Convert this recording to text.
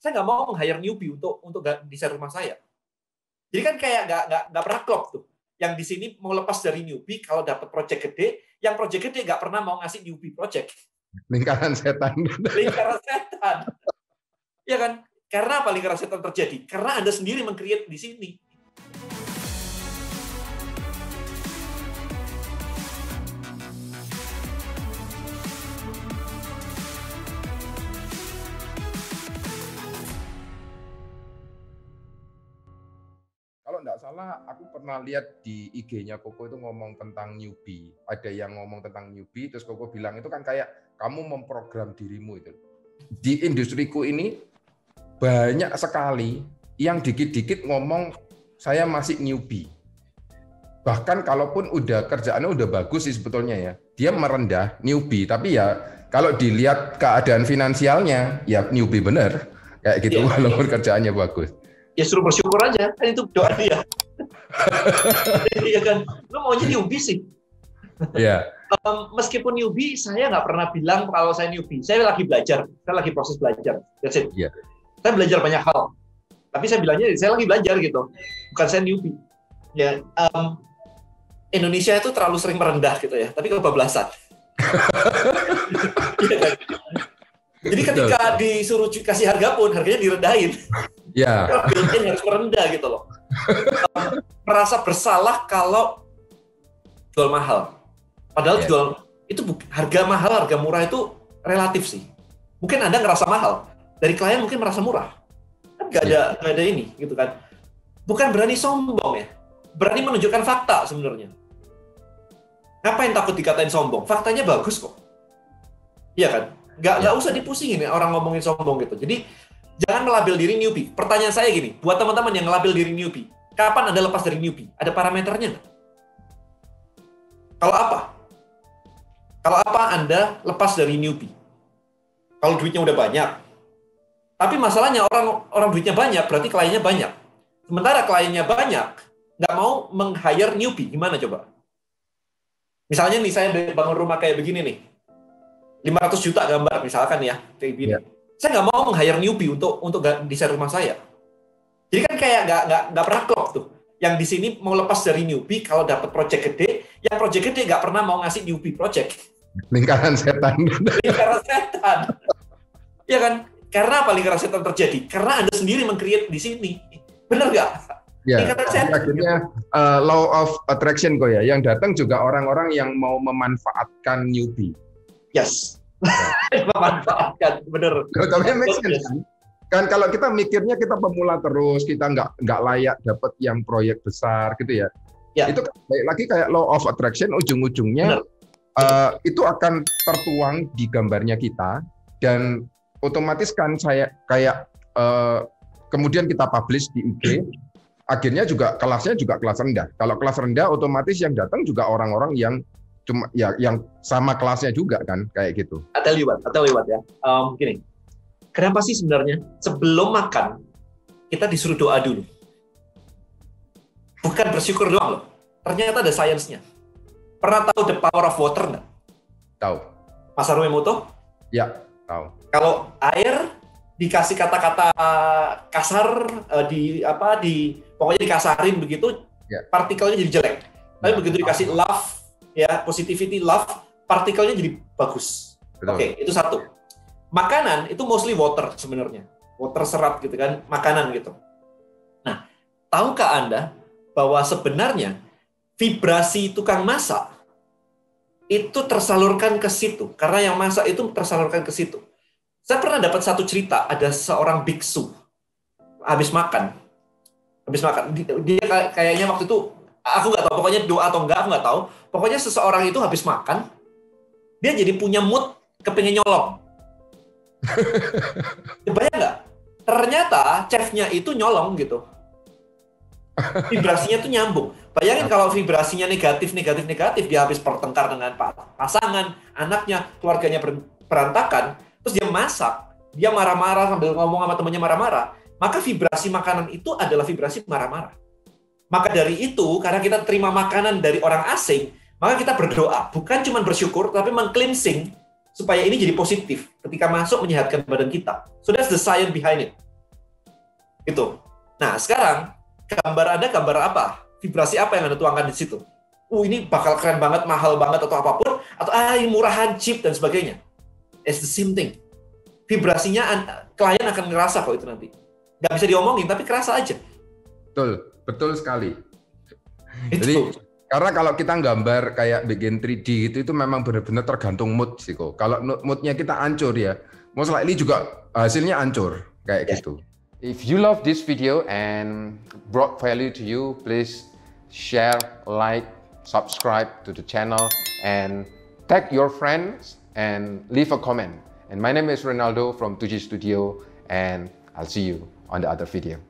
saya nggak mau meng-hire newbie untuk untuk desain rumah saya. Jadi kan kayak nggak nggak nggak pernah klop tuh. Yang di sini mau lepas dari newbie kalau dapat project gede, yang project gede nggak pernah mau ngasih newbie project. Lingkaran setan. Lingkaran setan. Ya kan? Karena apa lingkaran setan terjadi? Karena Anda sendiri meng-create di sini. Salah aku pernah lihat di IG-nya Koko itu ngomong tentang newbie. Ada yang ngomong tentang newbie, terus Koko bilang itu kan kayak kamu memprogram dirimu itu. Di industriku ini banyak sekali yang dikit-dikit ngomong saya masih newbie. Bahkan kalaupun udah kerjaannya udah bagus sih sebetulnya ya, dia merendah newbie. Tapi ya kalau dilihat keadaan finansialnya ya newbie bener kayak gitu ya, walaupun ya. kerjaannya bagus ya suruh bersyukur aja kan itu doa dia iya kan lu maunya newbie sih Iya. Yeah. Um, meskipun newbie, saya nggak pernah bilang kalau saya newbie. Saya lagi belajar, saya lagi proses belajar. That's it. Yeah. Saya belajar banyak hal. Tapi saya bilangnya saya lagi belajar gitu. Bukan saya newbie. Ya, um, Indonesia itu terlalu sering merendah gitu ya. Tapi kebablasan. Iya kan? Jadi ketika disuruh kasih harga pun harganya direndahin. Ya. Bikin harus merendah gitu loh. Merasa bersalah kalau jual mahal. Padahal yeah. jual itu harga mahal, harga murah itu relatif sih. Mungkin Anda ngerasa mahal, dari klien mungkin merasa murah. Kan nggak ada yeah. nggak ada ini gitu kan. Bukan berani sombong ya. Berani menunjukkan fakta sebenarnya. Ngapain takut dikatain sombong? Faktanya bagus kok. Iya kan? Nggak, nggak yeah. usah dipusingin ya orang ngomongin sombong gitu. Jadi jangan melabel diri newbie. Pertanyaan saya gini, buat teman-teman yang melabel diri newbie, kapan Anda lepas dari newbie? Ada parameternya nggak? Kalau apa? Kalau apa Anda lepas dari newbie? Kalau duitnya udah banyak. Tapi masalahnya orang orang duitnya banyak, berarti kliennya banyak. Sementara kliennya banyak, nggak mau meng-hire newbie. Gimana coba? Misalnya nih, saya bangun rumah kayak begini nih. 500 juta gambar misalkan ya, kayak gini. Yeah. Saya nggak mau meng-hire newbie untuk untuk desain rumah saya. Jadi kan kayak nggak nggak nggak pernah klop tuh yang di sini mau lepas dari newbie kalau dapat project gede, yang project gede nggak pernah mau ngasih newbie project. Lingkaran setan. lingkaran setan. ya kan? Karena apa lingkaran setan terjadi? Karena Anda sendiri meng-create di sini. Benar nggak? Ya, akhirnya uh, law of attraction kok ya. Yang datang juga orang-orang yang mau memanfaatkan newbie. Yes. memanfaatkan, bener. Tapi make sense kan? kan kalau kita mikirnya kita pemula terus kita nggak nggak layak dapat yang proyek besar gitu ya, ya. itu kan baik lagi kayak law of attraction ujung-ujungnya uh, itu akan tertuang di gambarnya kita dan otomatis kan saya kayak uh, kemudian kita publish di IG akhirnya juga kelasnya juga kelas rendah kalau kelas rendah otomatis yang datang juga orang-orang yang cuma ya yang sama kelasnya juga kan kayak gitu. Atau lewat, atau lewat ya. Um, gini, Kenapa sih sebenarnya sebelum makan kita disuruh doa dulu? Bukan bersyukur doang loh. Ternyata ada sainsnya. Pernah tahu the power of water nggak? Tahu. Masaru Emoto? Ya, tahu. Kalau air dikasih kata-kata kasar uh, di apa di pokoknya dikasarin begitu ya. partikelnya jadi jelek. Tapi ya. begitu dikasih love ya positivity love partikelnya jadi bagus. Oke, okay, itu satu makanan itu mostly water sebenarnya. Water serat gitu kan, makanan gitu. Nah, tahukah Anda bahwa sebenarnya vibrasi tukang masak itu tersalurkan ke situ karena yang masak itu tersalurkan ke situ. Saya pernah dapat satu cerita ada seorang biksu habis makan, habis makan dia kayaknya waktu itu aku nggak tahu pokoknya doa atau enggak aku nggak tahu pokoknya seseorang itu habis makan dia jadi punya mood kepengen nyolong Bayang nggak? Ternyata chefnya itu nyolong gitu. Vibrasinya tuh nyambung. Bayangin kalau vibrasinya negatif, negatif, negatif, dia habis pertengkar dengan pasangan, anaknya, keluarganya berantakan, terus dia masak, dia marah-marah sambil ngomong sama temannya marah-marah, maka vibrasi makanan itu adalah vibrasi marah-marah. Maka dari itu, karena kita terima makanan dari orang asing, maka kita berdoa, bukan cuma bersyukur, tapi mengcleansing supaya ini jadi positif ketika masuk menyehatkan badan kita. So that's the science behind it. Gitu. Nah, sekarang gambar Anda gambar apa? Vibrasi apa yang Anda tuangkan di situ? Uh, ini bakal keren banget, mahal banget atau apa pun atau ah ini murahan, cheap dan sebagainya. It's the same thing. Vibrasinya klien akan ngerasa kok itu nanti. Nggak bisa diomongin tapi kerasa aja. Betul, betul sekali. Itu. Jadi karena kalau kita gambar kayak bikin 3D itu itu memang benar-benar tergantung mood sih kok. Kalau moodnya kita ancur ya, most likely juga hasilnya ancur kayak yeah. gitu. If you love this video and brought value to you, please share, like, subscribe to the channel and tag your friends and leave a comment. And my name is Ronaldo from 2G Studio and I'll see you on the other video.